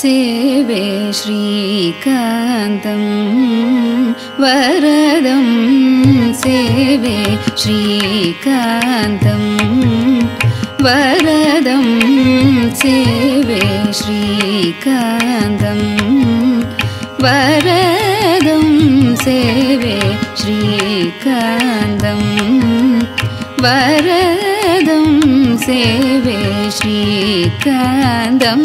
सेवे श्रीकान्तं वरदं सेवे श्रीकान्तं वरदं सेवे श्रीकान्तं वरदं सेवे श्रीकान्तं वरदं सेवे श्रीकान्तम्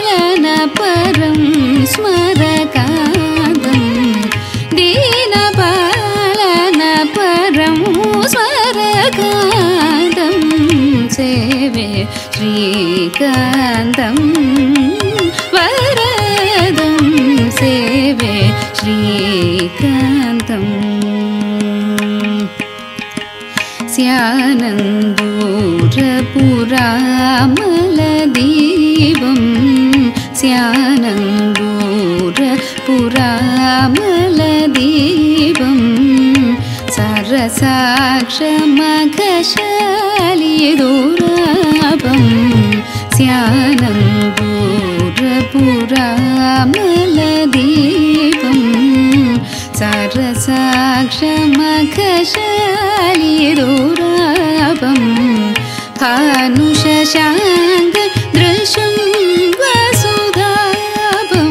दीनपालनपरं स्मरकादं दीनपालनपरं स्मरकादं सेवे श्रीकान्तं वरदं सेवे श्रीकान्तम् स्यानन्दूरपुरामलदीपं स्यानन्दूरपुरामलदीपं सरसाक्षमघशालिदूरापं स्यानन्दूरपुरामलदीपं सरसाक्षमघशालिदूरापं भानुशशाङ्क दृशं वसुधापं